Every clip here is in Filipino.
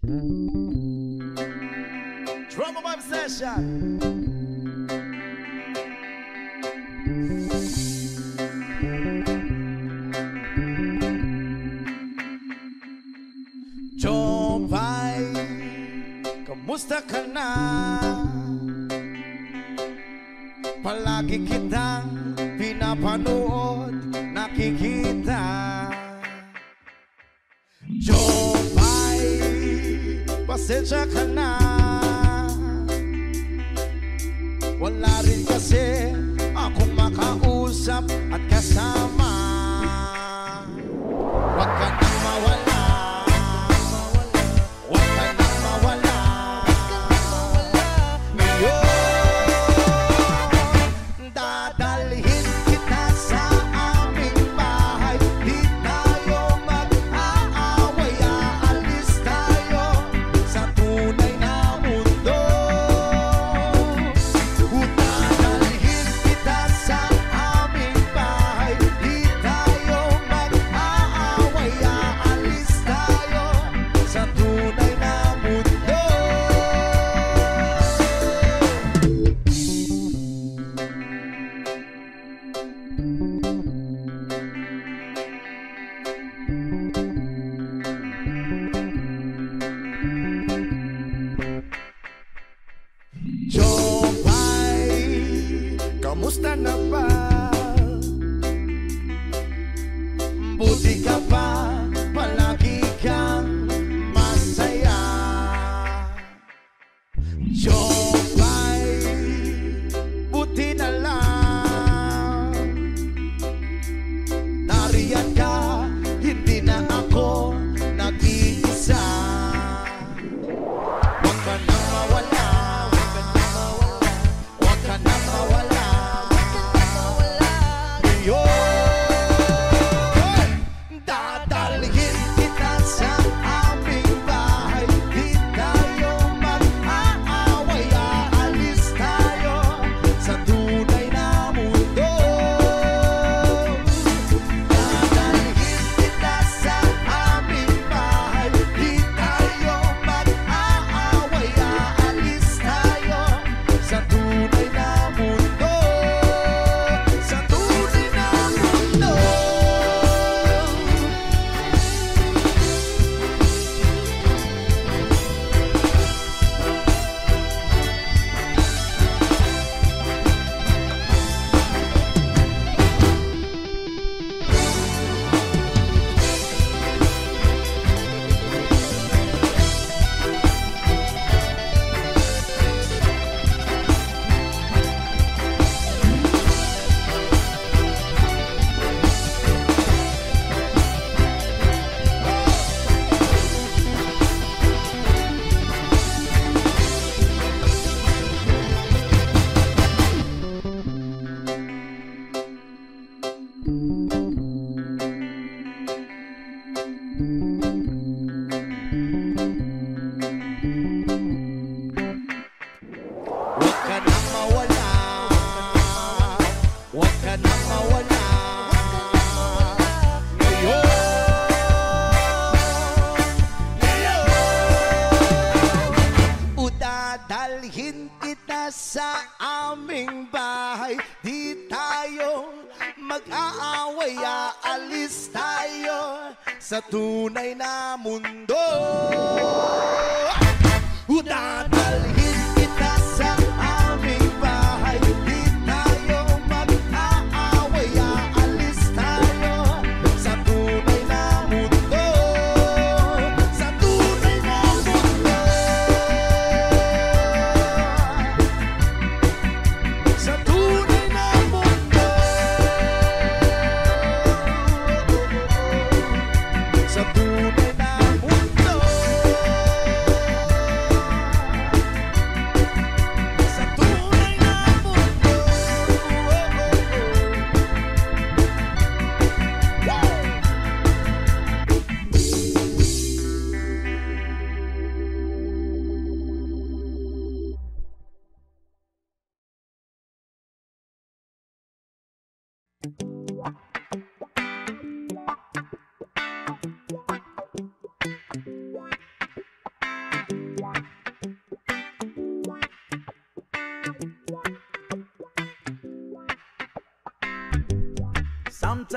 Drum of obsession. Kamusta ka na? Palagi kitang pinapanood, nakikita Pasensya ka na. Wala rin kasi akong makausap at kasama. Huwag ka na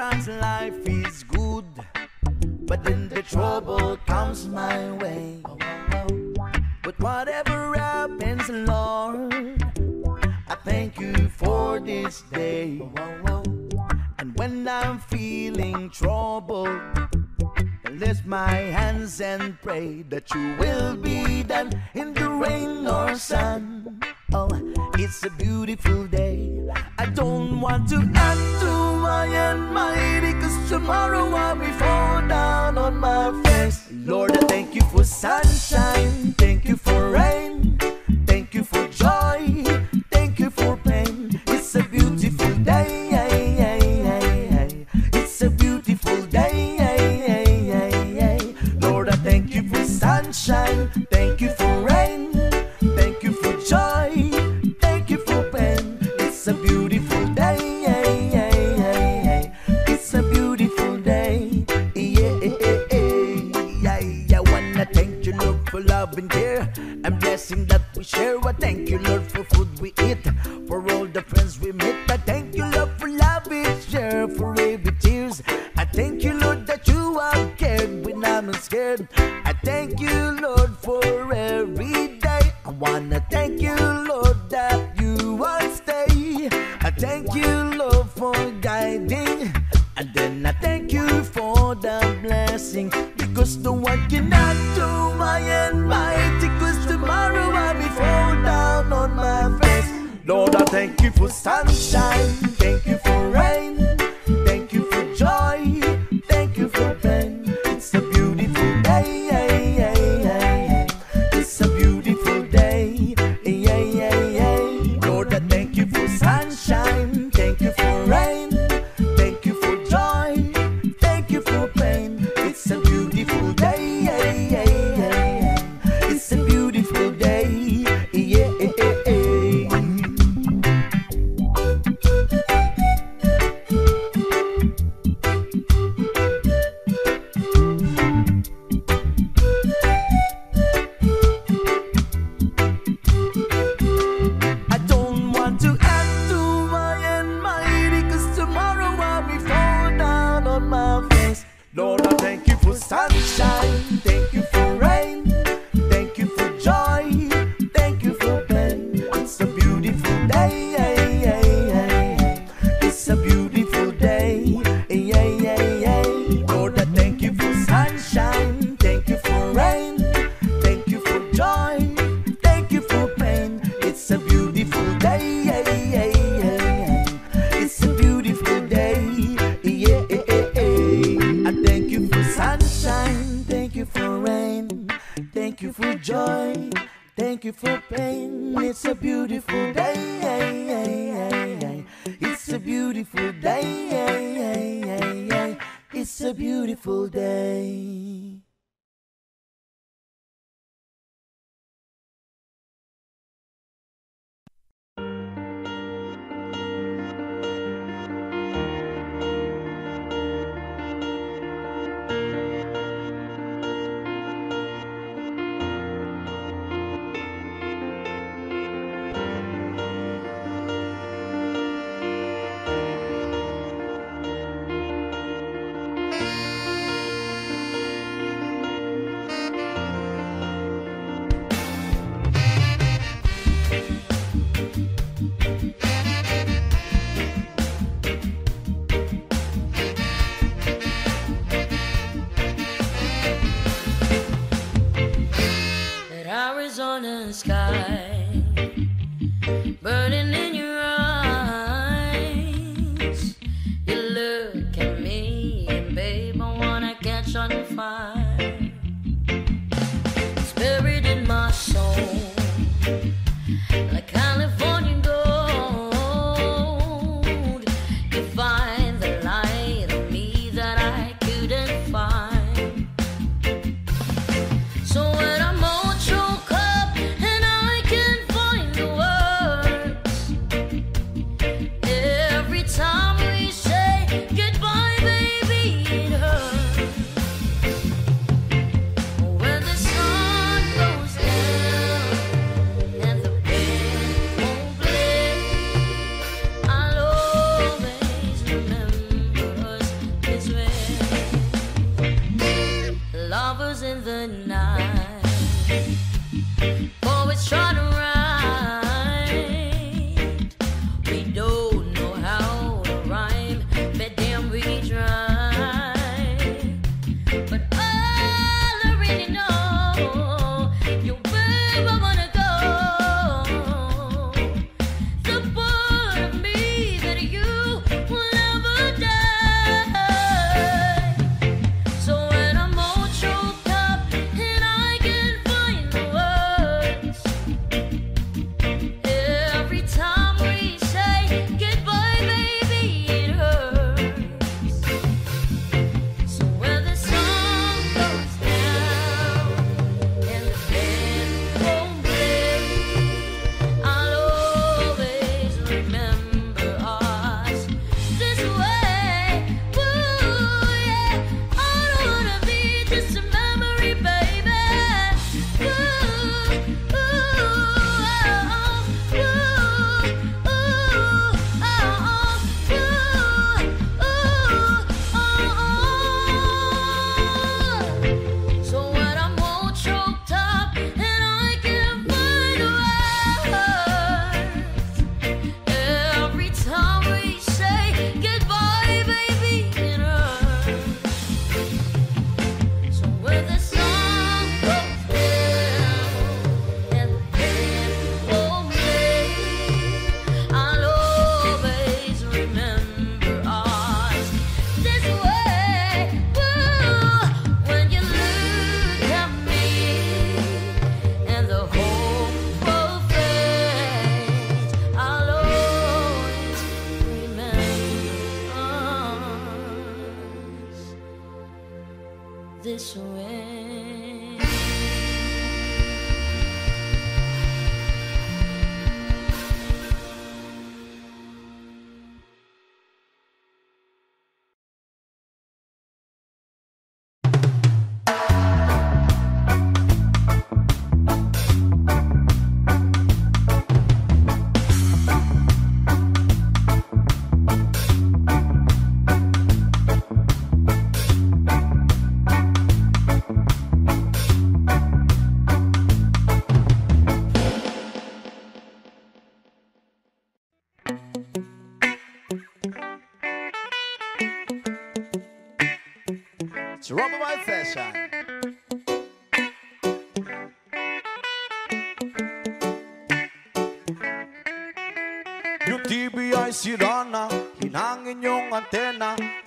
Sometimes life is good, but then the trouble comes my way. But whatever happens, Lord, I thank you for this day. And when I'm feeling troubled, I lift my hands and pray that you will be done in the rain or sun. Oh, it's a beautiful day. I don't want to act to on cause tomorrow I'll be falling down on my face. Lord, I thank you for sunshine.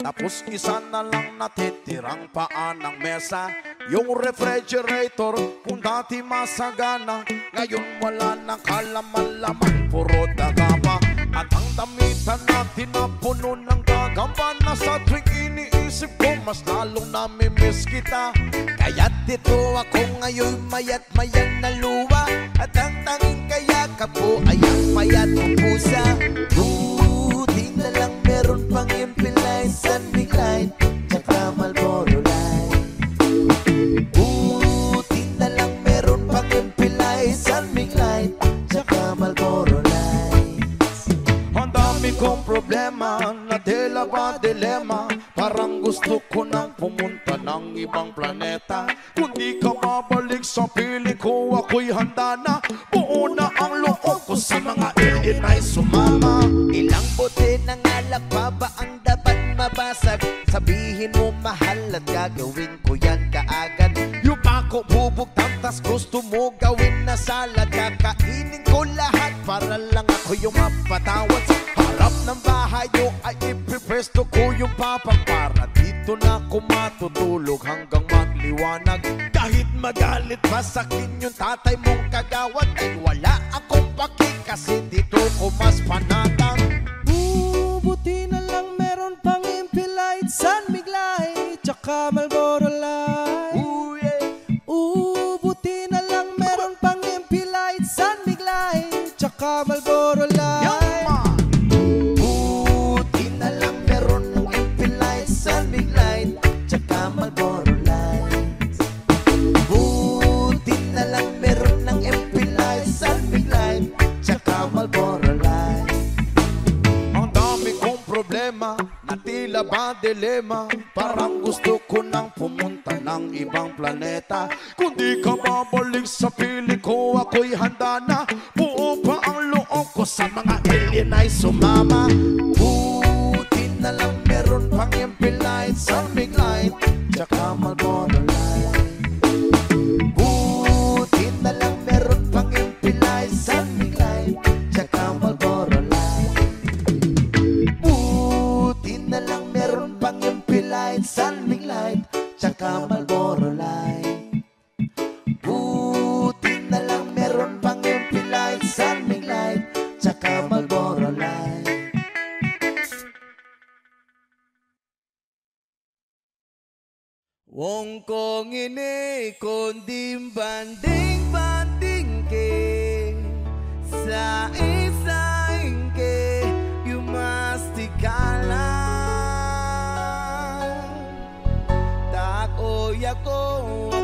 Tapos isa na lang natitirang paan ng mesa. Yung refrigerator kung dati masagana Ngayon wala nang kalaman-laman Puro daga pa At ang damitan natin na puno ng gagamba Na sa tuwing iniisip ko mas lalong namimiss kita. Kaya't dito ako ngayon mayat mayan na luwa At ang tanging kaya ka po ay ang payat mo pusa. Buti na lang meron pang impilay sa light problema Na tela ba dilema? Parang gusto ko nang pumunta ng ibang planeta. Kung di ka mabalik sa pili ko Ako'y handa na. Buo na ang loob ko sa mga ilinay sumama. Ilang bote ng alak pa ba ang dapat mabasag? Sabihin mo mahal at gagawin ko yan kaagad. Yung ako bubugtang tas gusto mo gawin na salad. Kakainin ko lahat para lang ako yung mapatawad. Sa harap ng bahay nyo ay ipipresto ko yung papang Para dito na ako matutulog hanggang magliwanag. Kahit magalit pa sa akin yung tatay mong kagawad Ay wala akong paki kasi dito ko mas panatang. Ooh, buti na lang meron pang light, San Miglay, tsaka Marlboro ba dilema? Parang gusto ko nang pumunta ng ng ibang planeta. Kung di ka babalik sa pili ko Ako'y handa na. Buo pa ang loob ko Sa mga alien ay sumama Wong kong ini kundi banding banding ke sa isaing ke you must ikala tak oya ko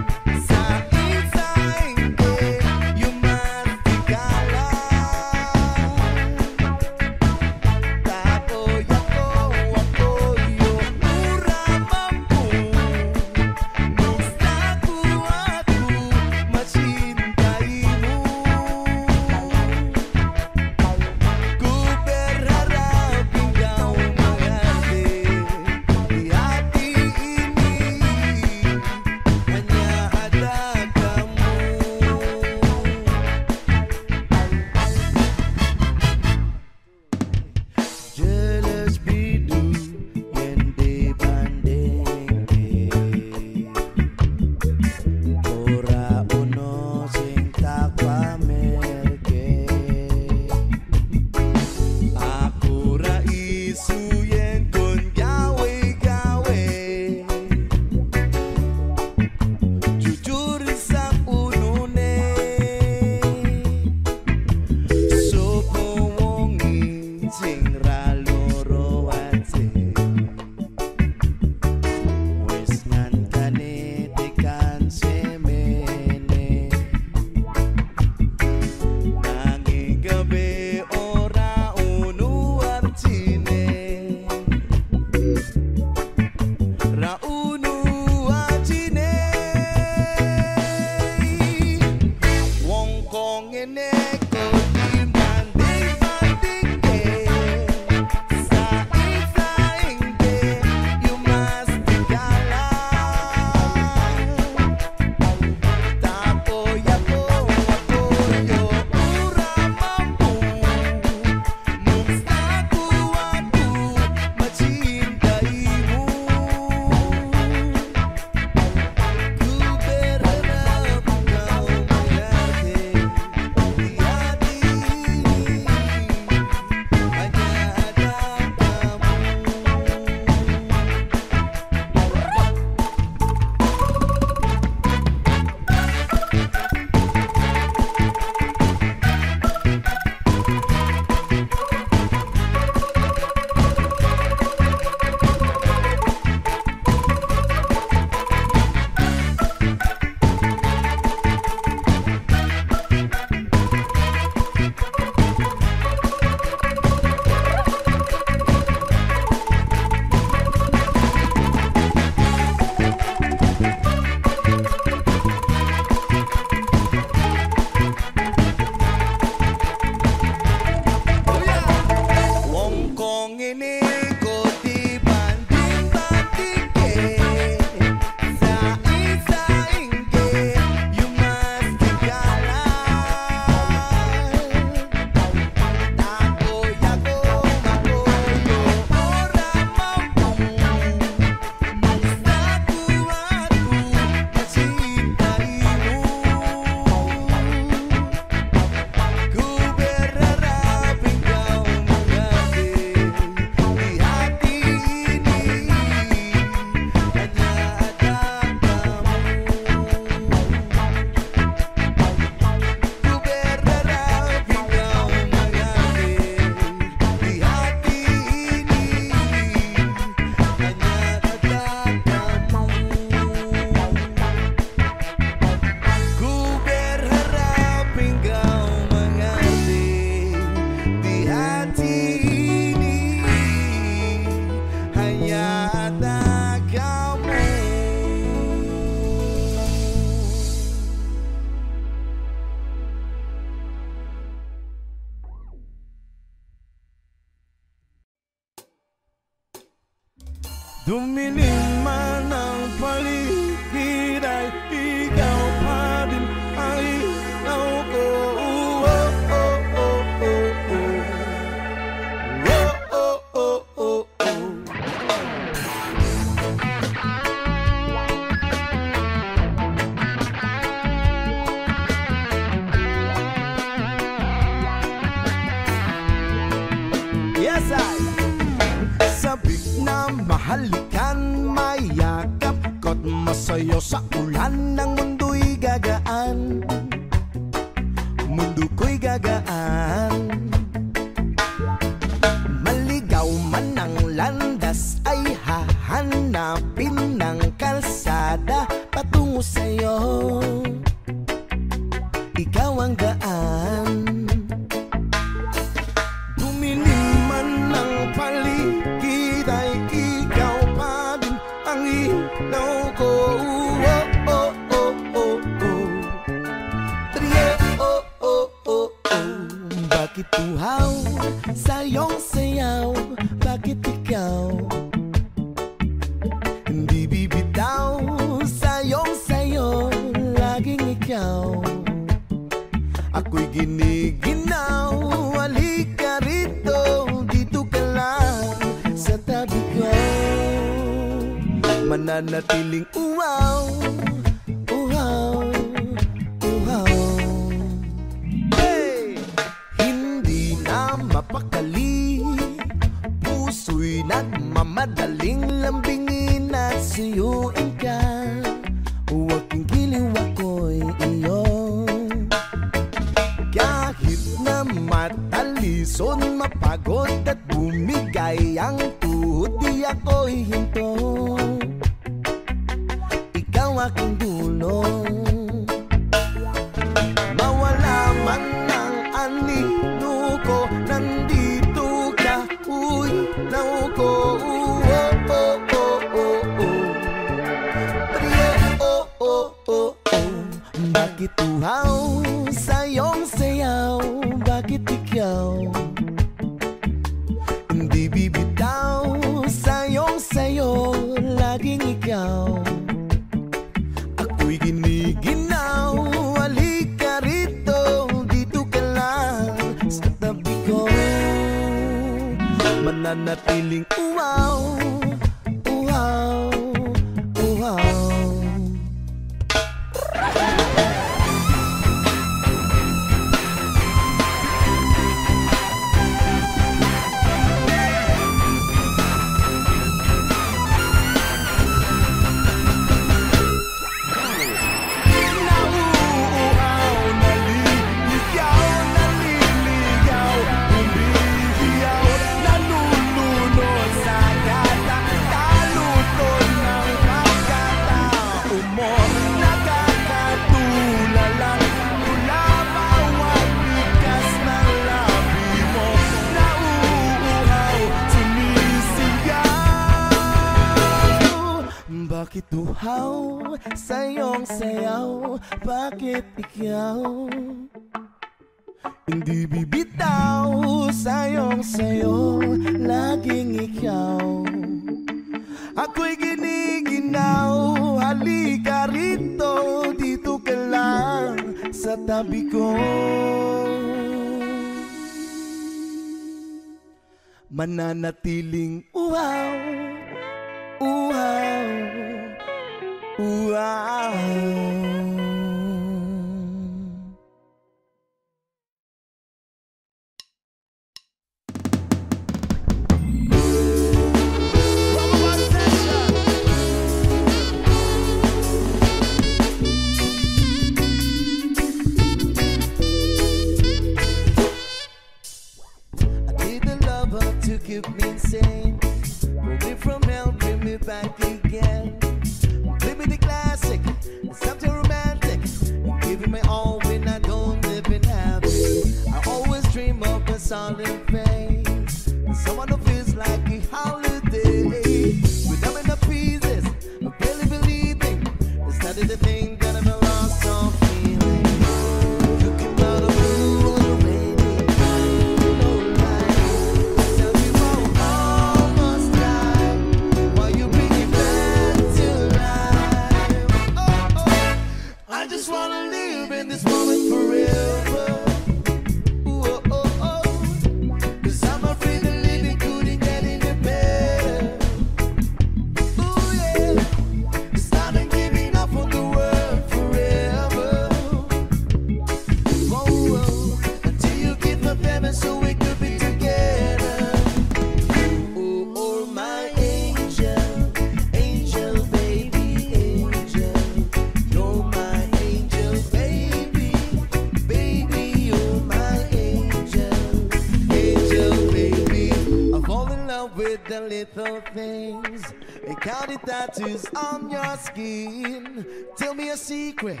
little things. Count counted tattoos on your skin. Tell me a secret,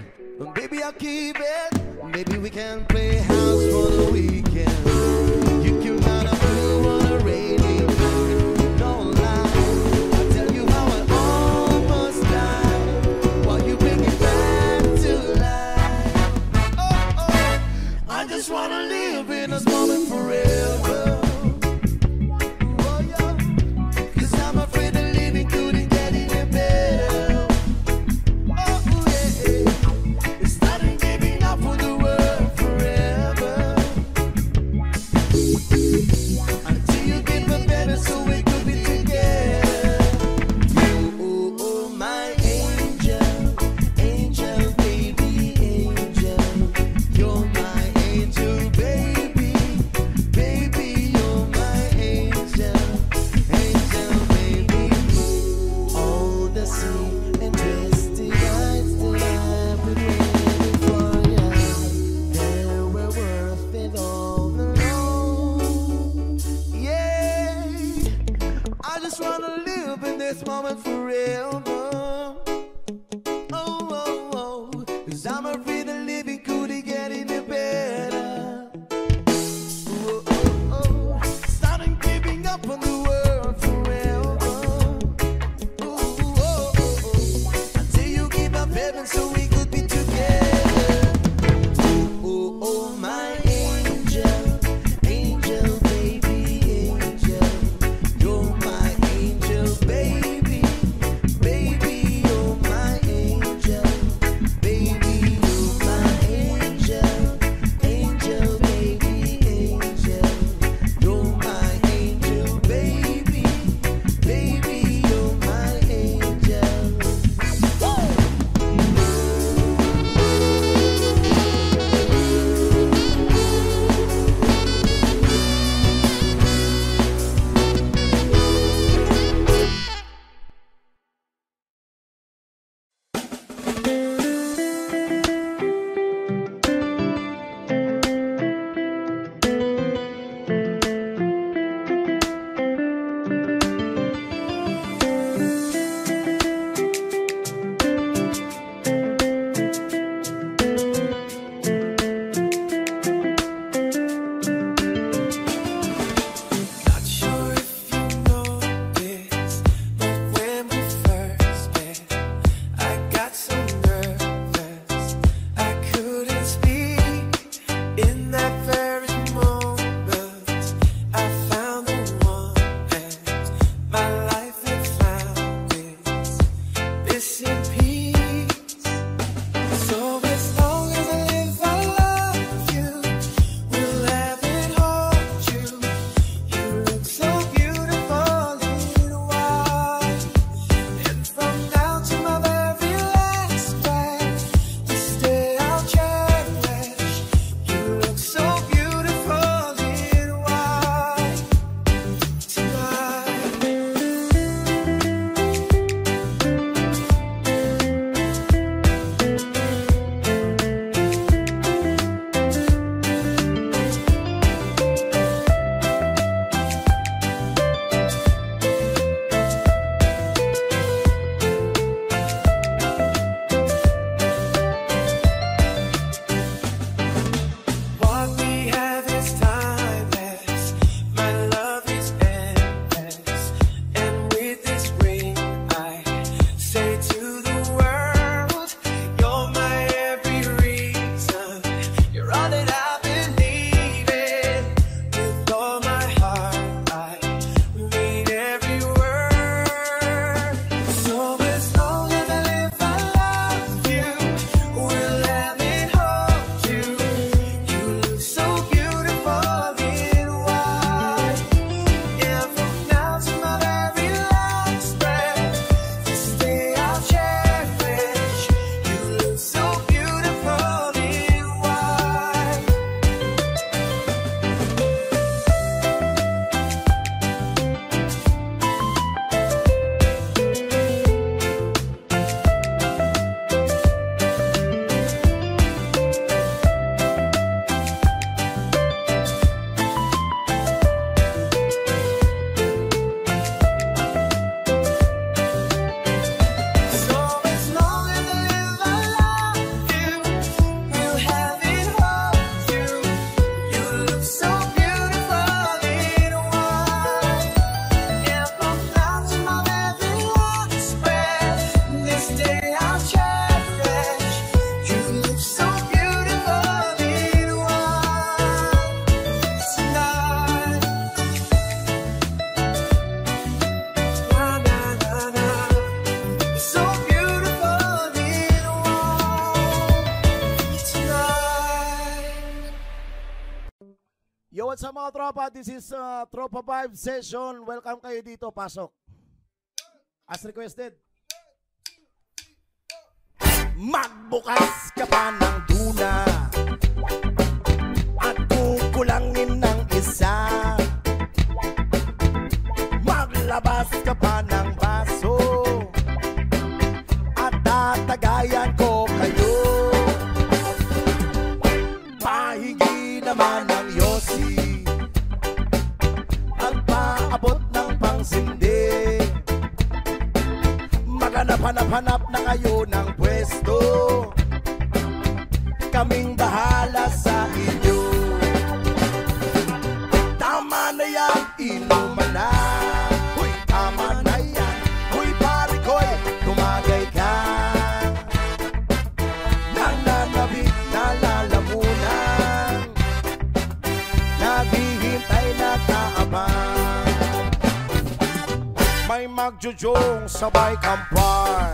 baby, I'll keep it. Maybe we can play house for the week. Yo, what's up mga tropa? This is uh, Tropa Vibe Session. Welcome kayo dito. Pasok. As requested. Magbukas ka pa ng tuna At kukulangin ng isa Maghanap-hanap-hanap na kayo ng pwesto may magjujong sabay kampay.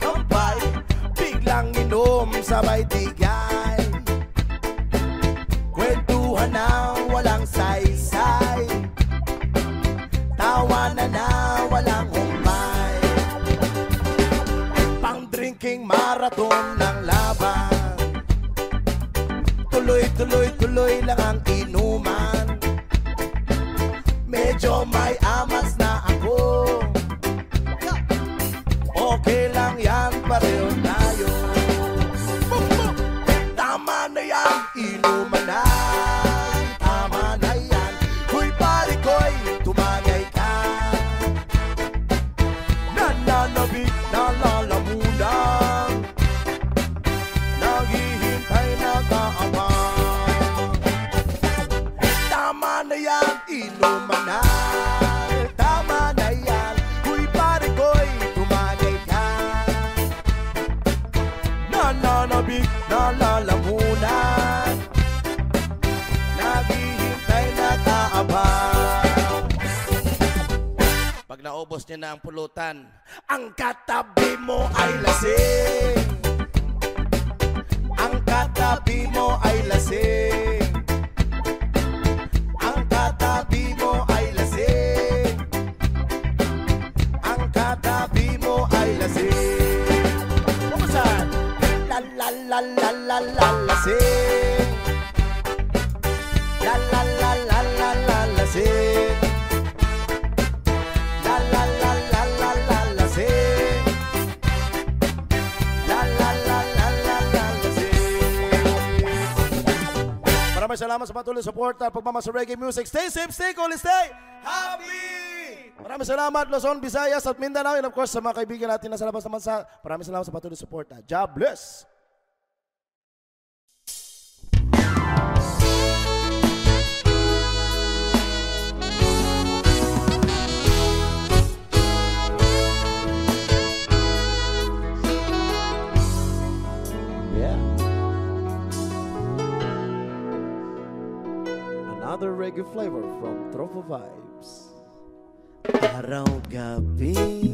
Kampay, biglang inom sabay tigay Pag naubos niya na ang pulutan Ang katabi mo ay lasing. Ang katabi mo ay lasing. Ang katabi mo ay lasing. Ang katabi mo ay lasing. Kumusta? La la la la la la lasing Salamat sa patuloy support at pagmamasa reggae music. Stay safe, stay cool, stay Happy! Maraming salamat Luzon, Visayas at Mindanao and of course sa mga kaibigan natin na sa labas ng bansa. Maraming salamat sa patuloy support. God Another reggae flavor from Tropo Vibes. Araw-gabi Bakit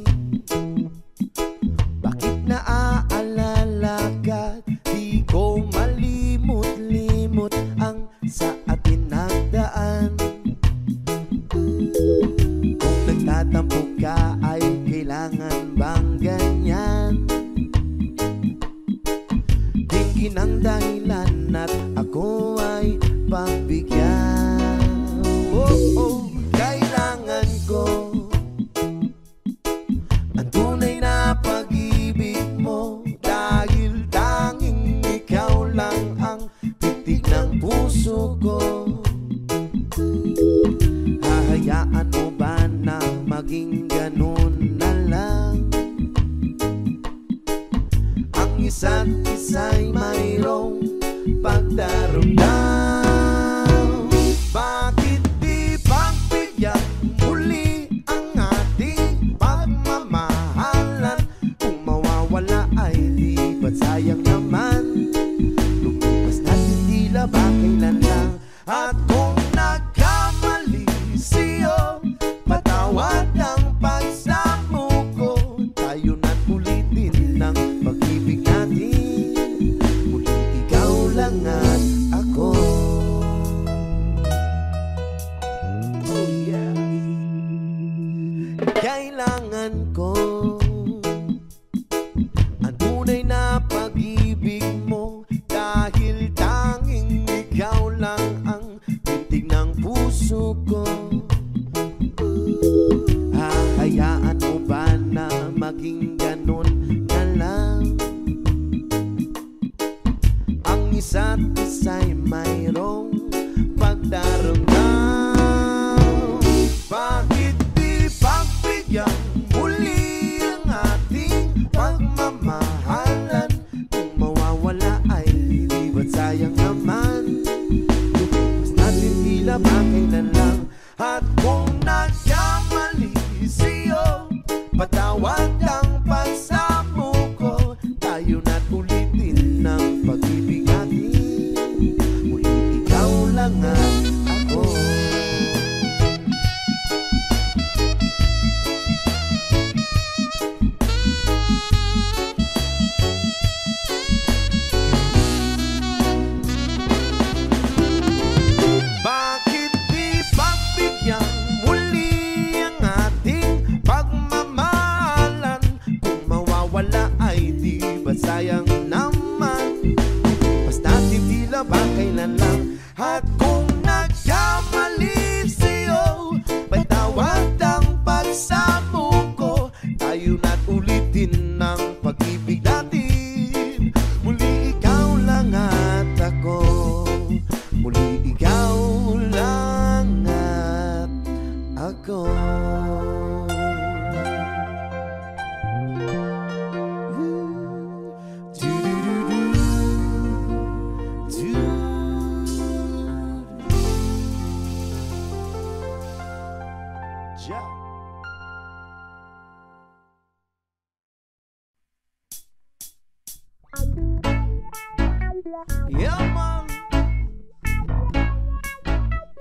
Yeah, man.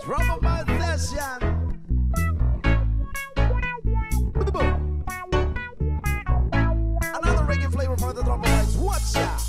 Trouble my session. Another reggae flavor for the trouble lights. What's up?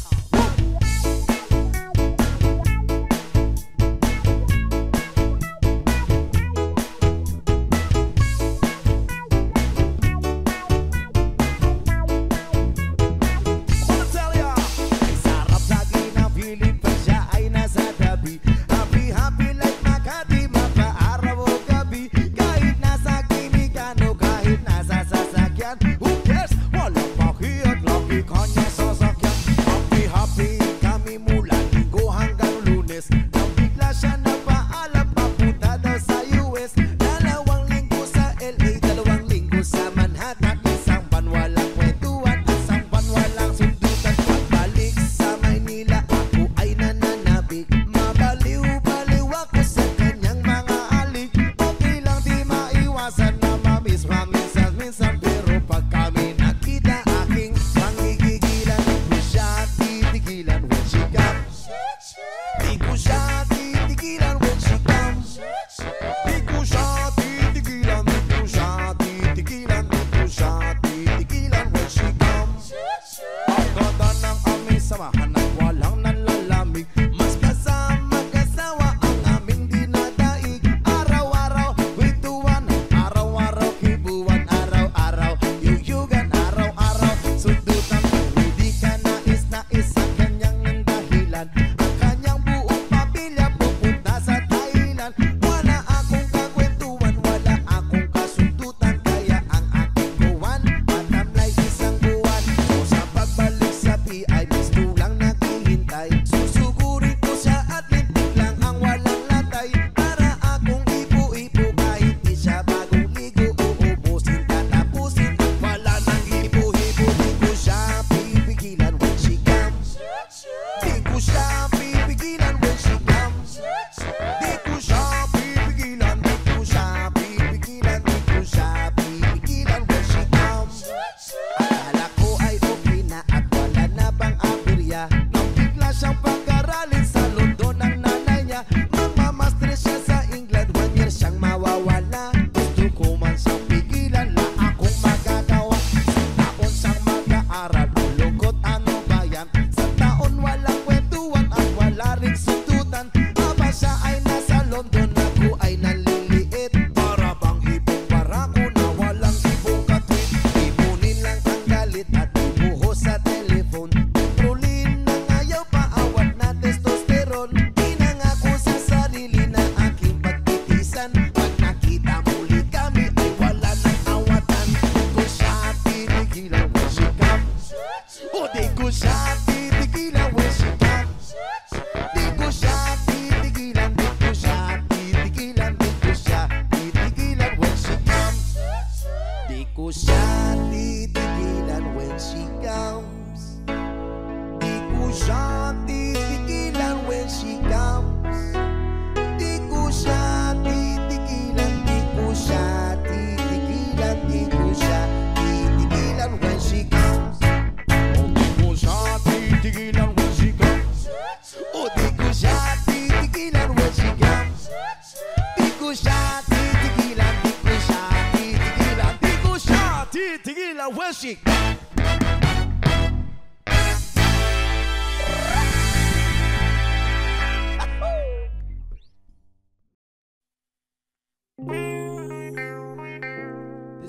This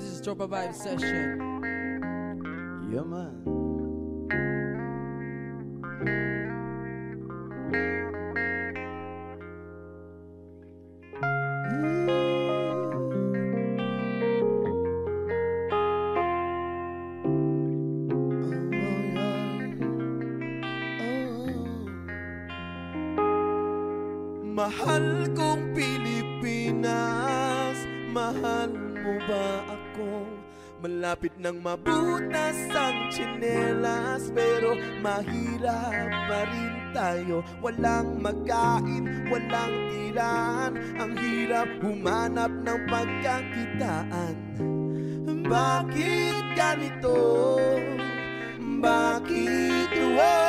is Tropa Vibe Session. Malapit nang mabutas ang tsinelas Pero mahirap pa rin tayo Walang magkain, walang tirahan Ang hirap humanap ng pagkakitaan Bakit ganito? Bakit wow?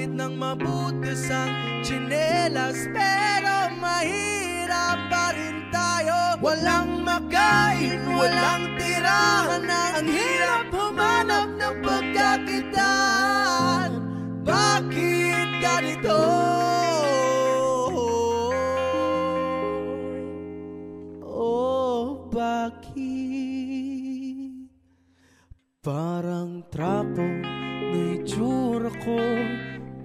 Malapit nang mabutis ang tsinelas Pero mahirap pa rin tayo Walang makain, walang tirahan Ang hirap humanap ng pagkakitaan Bakit ganito? Oh, bakit? Parang trapo na itsura ko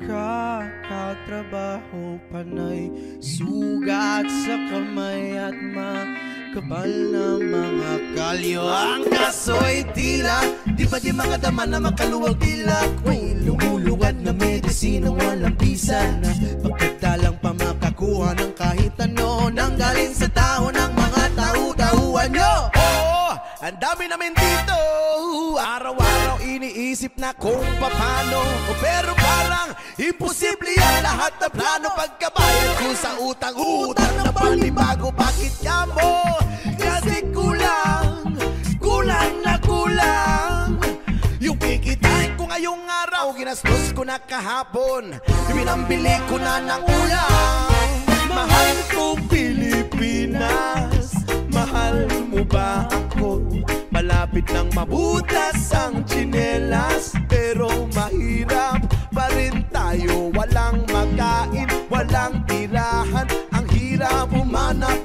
Kakatrabaho panay Sugat sa kamay at makapal na mga kalyo. Ang kaso'y tila Di ba di makadama na makaluwag? Tila May lumuluwad na medisina walang bisa na. Pagkatalang pa makakuha ng kahit ano Nanggaling sa tao ng mga tao-tauhan nyo. Oo, ang dami namin dito iniisip na kung paano Pero parang imposible yan. Lahat na plano Pagkabayad ko sa utang-utang na panibago. Bakit ka mo? Kasi kulang, kulang na kulang. Yung kikitain ko ngayong araw Ginastos ko na kahapon. Pinambili ko na ng ulam. Mahal kong Pilipinas. Mahal mo ba ako? Malapit nang mabutas ang tsinelas Pero mahirap pa rin tayo. Walang makain, walang tirahan. Ang hirap humanap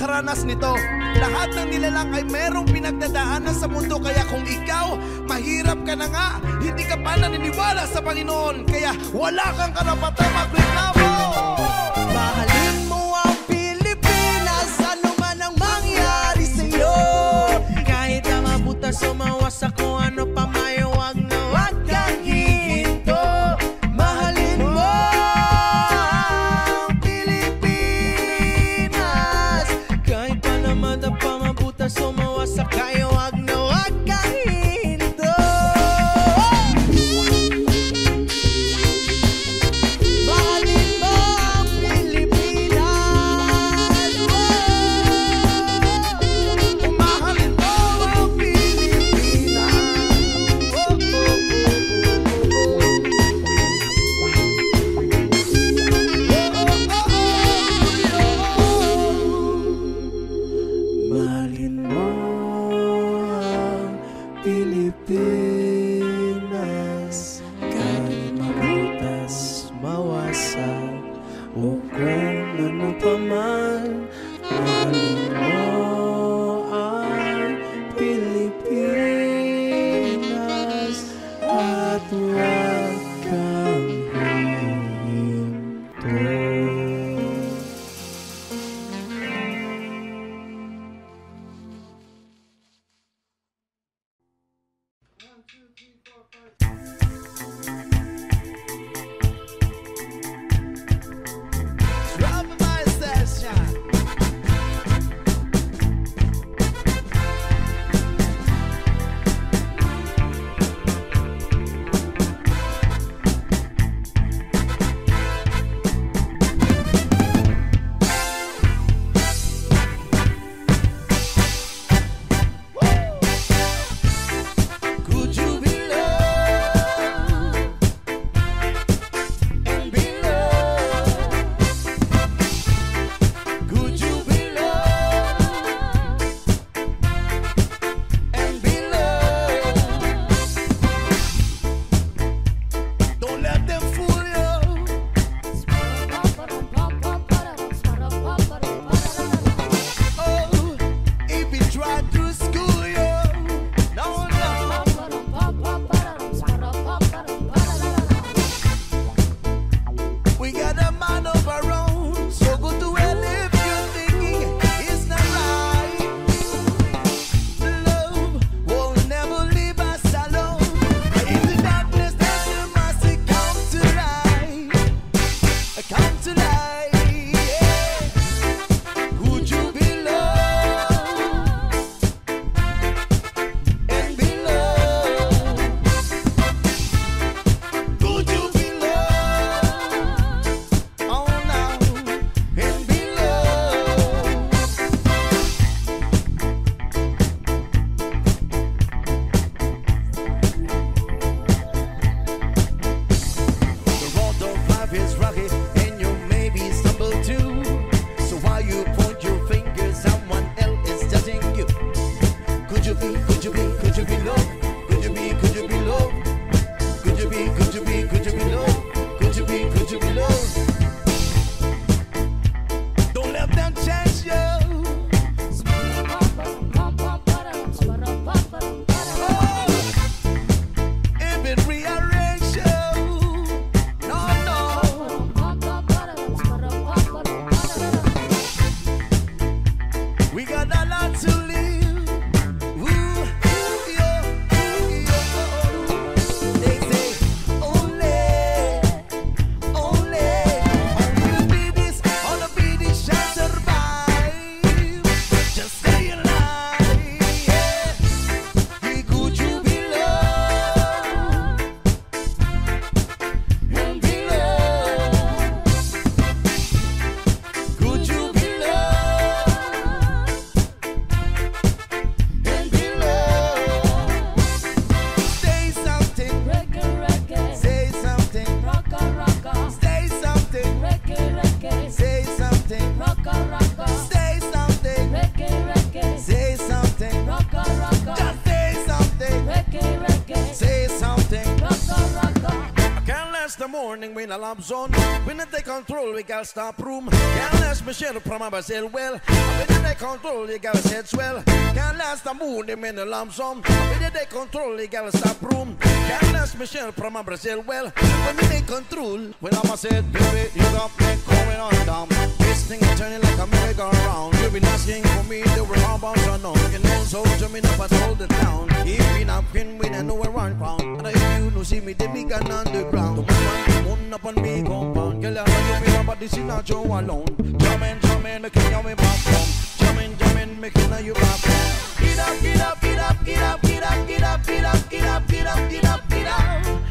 nakakaranas nito. Lahat ng nilalang ay merong pinagdadaanan sa mundo kaya kung ikaw mahirap ka na nga, hindi ka pa naniniwala sa Panginoon kaya wala kang karapatan magreklamo. job zone. When they take control, we got stop room. Can't last Michelle from my cell well. When they control, You got head swell. Can't last the moon, they men the lump sum. When they control, they got stop room. Can't last Michelle from my Brazil well. When they control, when I'm said, baby, you got me going on down. This thing is turning like a merry-go-round. You've been asking for me, they were all about to know. You know, so jumping up, I told the town. If we not pin, we don't know where one pound. And if you don't see me, then we gone underground. The woman, up on me compound. Girl, I know you me, but this is not you alone. Jumping, jumping, the king of me pop Jumping, jumping, making you pop Get get up, get up, get up, get up, get up, get up, get up, get up, get up, get up, get up,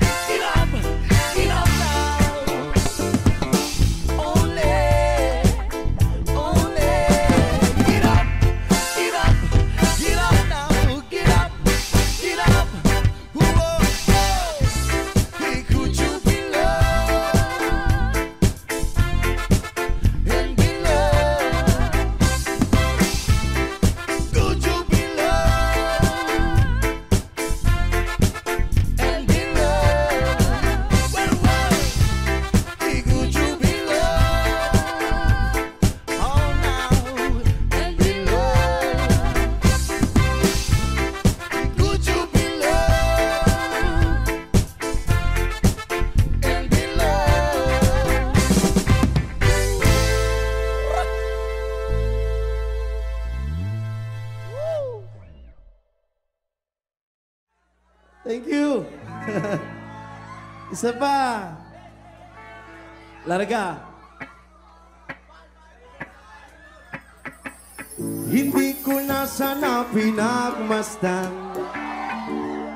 Isa. Larga. Hindi ko na sana pinagmasdan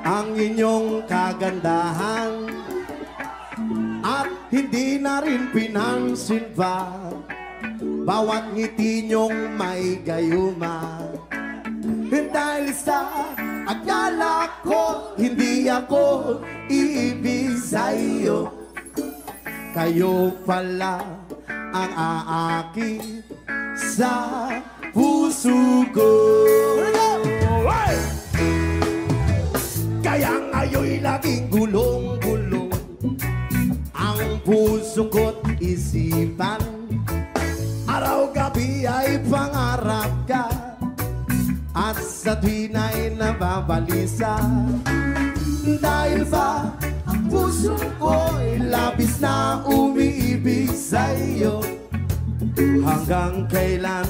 ang inyong kagandahan at hindi na rin pinansin pa bawat ngiti niyong may gayuma. Dahil sa akala ko Hindi ako ibig sa'yo. Kayo pala ang aakit sa puso ko. Hey! Kaya ngayon'y laging gulong-gulong Ang puso ko't isipan. Araw-gabi ay pangarap ka at sa tuwin ay nababalisa. Dahil ba ang puso ko'y labis na umiibig sa'yo? Hanggang kailan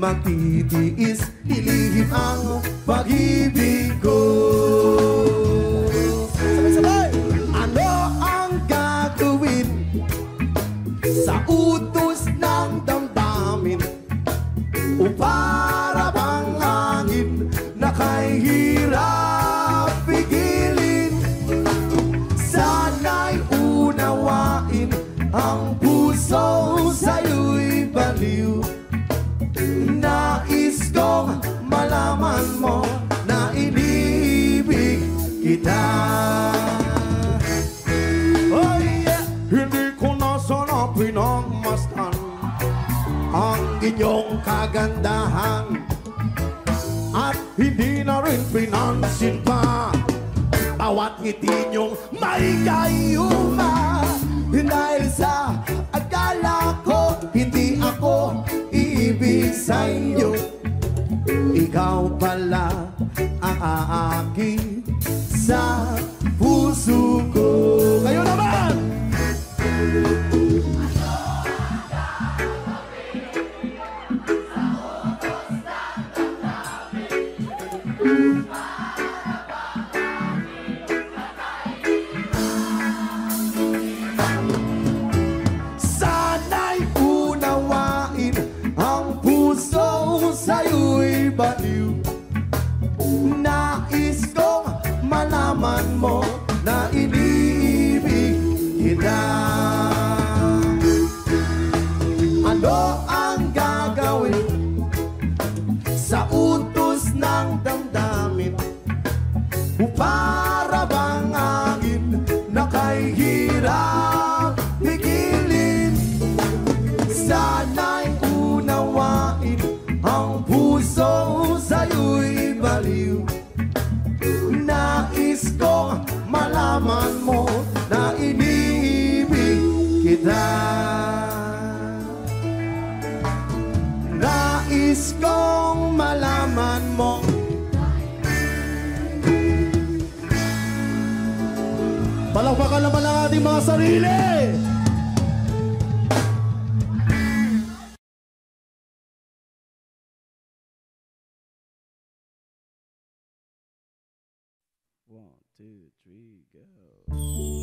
magtitiis Ilihim ang pag-ibig two, three, go.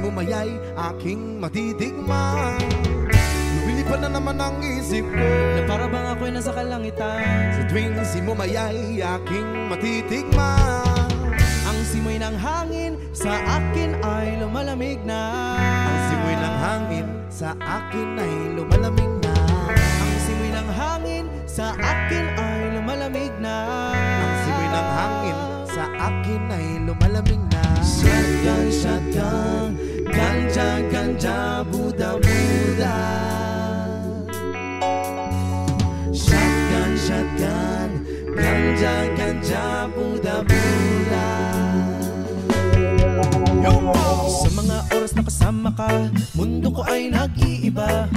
Simumayay aking matitigman Bumili pa na naman ang isip ko. Na para bang ako'y nasa kalangitan. Sa tuwing simumayay aking matitigman. Ang simoy ng hangin sa akin ay lumalamig na. Ang simoy ng hangin sa akin ay lumalamig na. Ang simoy ng hangin sa akin ay lumalamig na. Ang simoy ng hangin sa akin ay lumalamig na. Shotgun, shotgun, ganja, ganja, Buddha, Buddha. Shotgun, shotgun, ganja, ganja, Buddha, Buddha. Sa mga oras na kasama ka, mundo ko ay nag-iiba.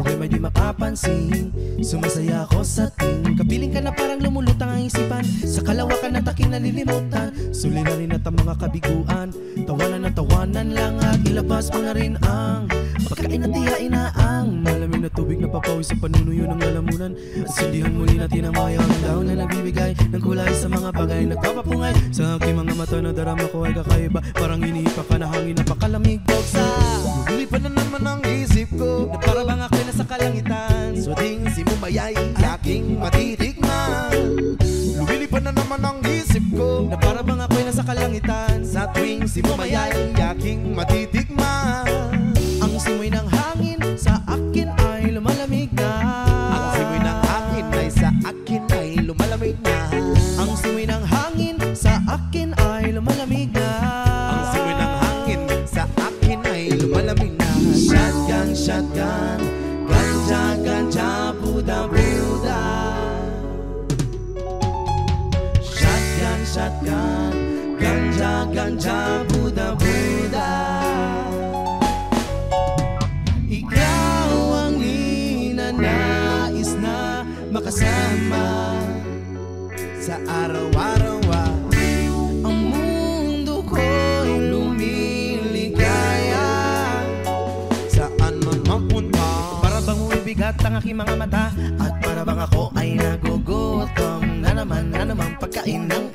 Problema di mapapansin Sumasaya ako sa ting Kapiling ka na parang lumulutang ang isipan Sa kalawakan at aking nalilimutan. Suliranin at ang mga kabiguan Tawanan at tawanan lang at ilabas mo na rin ang Pagkain at ihain na ang Malamig na tubig na papawis sa panunuyo ng lalamunan. At sindihan muli natin ang mga yung daon na nagbibigay Ng kulay sa mga bagay nagpapapungay Sa aking mga mata na darama ko ay kakaiba. Parang inihipa ka na hangin na pakalamig Bogsa Bumili pa na naman ang isip ko Na para bang ako'y nasa kalangitan. So ding simumayay aking matitigman Lumili pa na naman ang isip ko Na para bang ako'y nasa kalangitan Sa tuwing simumayay aking matitigman Ganja, Buddha, Buddha Ikaw ang ninanais na makasama. Sa araw-araw Ang mundo ko'y lumiligaya. Saan man mapunta. Para bang umibigat ang aking mga mata? At para bang ako ay nagugutom? Na naman, na naman pagkain ng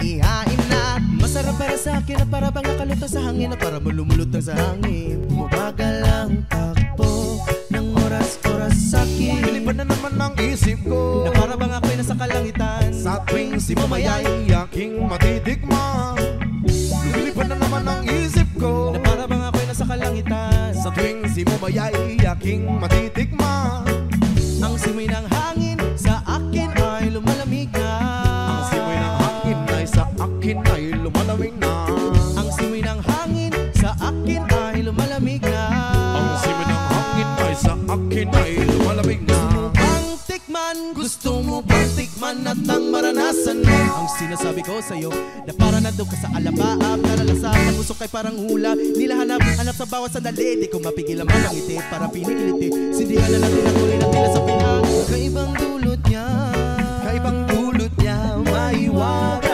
para bang nakalutang sa hangin At para malumulutang sa hangin. Bumagal ang takbo ng oras-oras sa Bumili akin. Pa na naman ang isip ko. Na para bang ako'y nasa kalangitan. Sa tuwing simumayay aking matitikman Bumili pa na naman ang isip ko. Na para bang ako'y nasa kalangitan. Sa tuwing simumayay aking matitikman ang maranasan mo. Ang sinasabi ko sa'yo, na para na doon ka sa alabaab Naralasap ng usok ay parang hula. Nilahanap, hanap sa bawat sandali Di ko mapigil ang mga ngiti, para pinikiliti Sindihan na natin ang tuloy na tila sa pinang Kaibang dulot niya Kaibang dulot niya maiwaga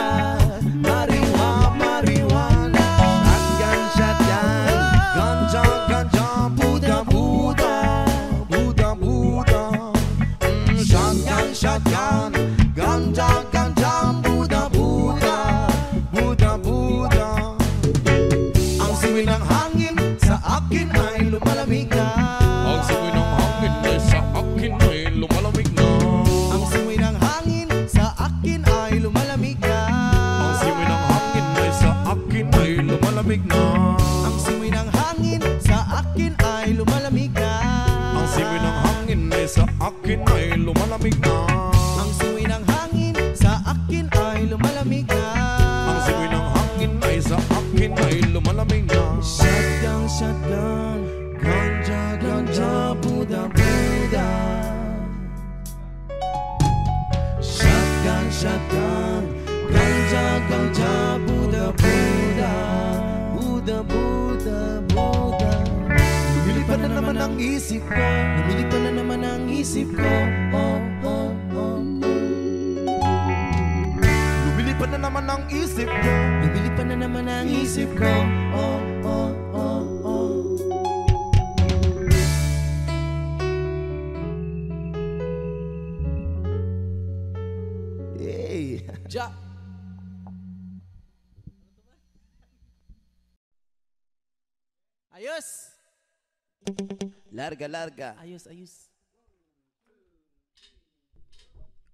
Larga, larga. Ayos, ayos.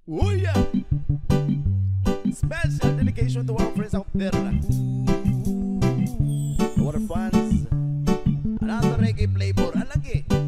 Oh yeah! Special dedication to our friends out there. Our fans. Another reggae playboy. Alagi.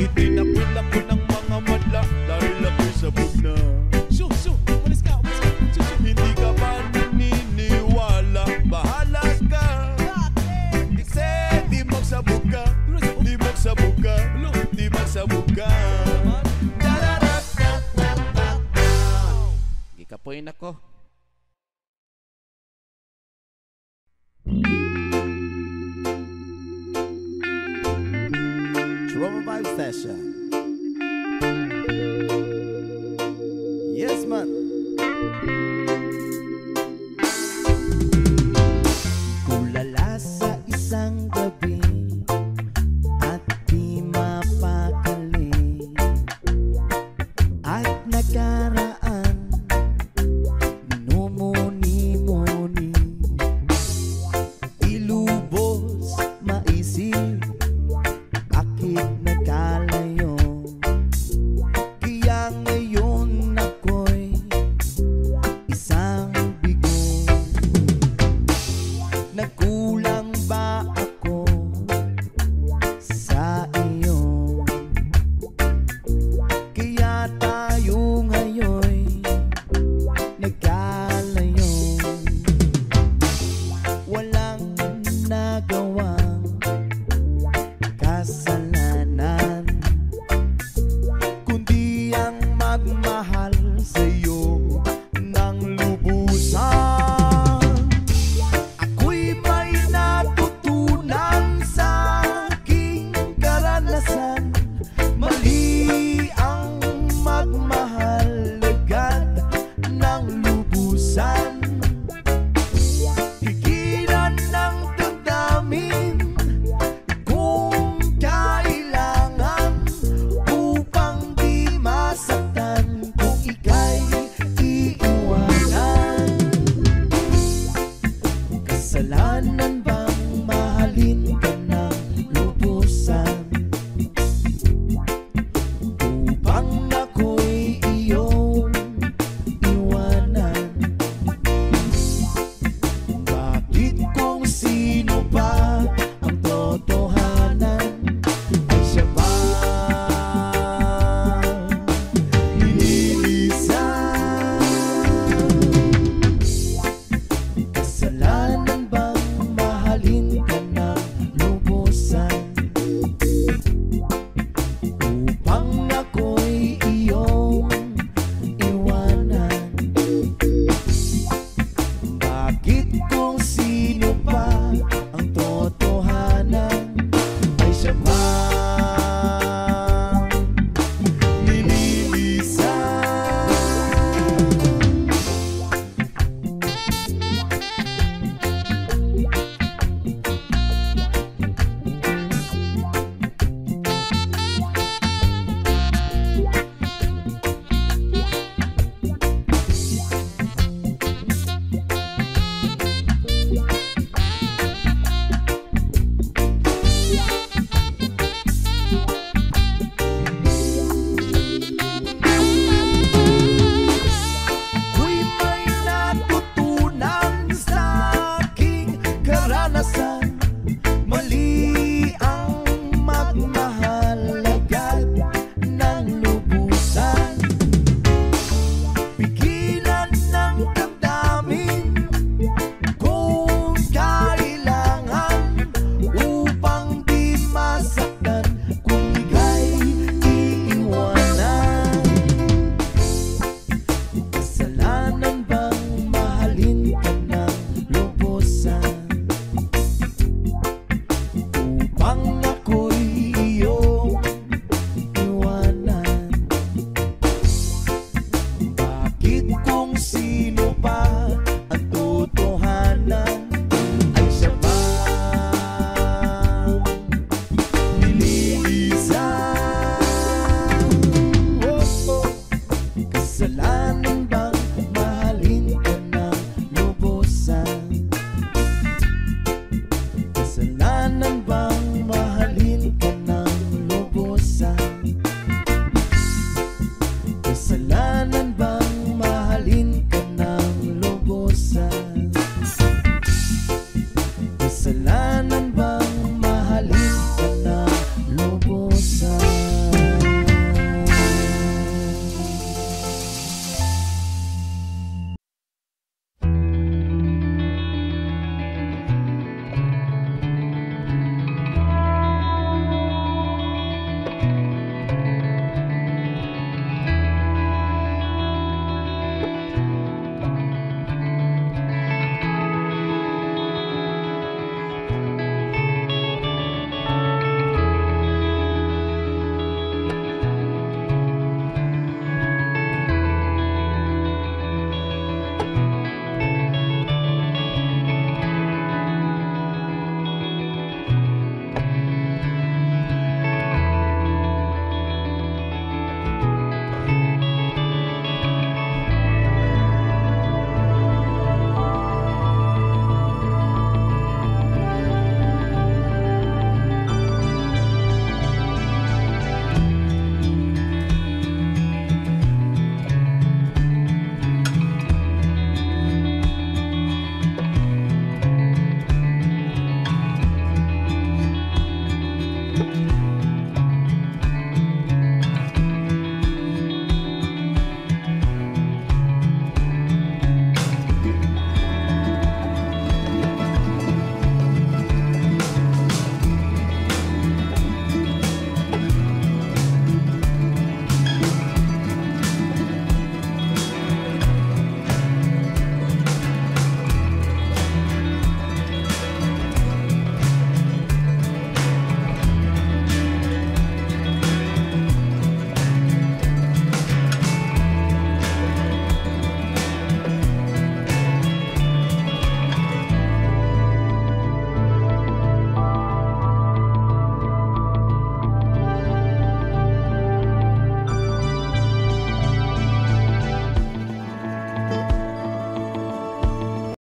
Itinakil ako ng mga madla dahil ako sabog na Shoot, shoot, walis ka, walis ka, shoot, shoot Hindi ka ba naniniwala, bahala ka Kasi di magsabog ka, di magsabog ka, di magsabog ka Gikapoyin ako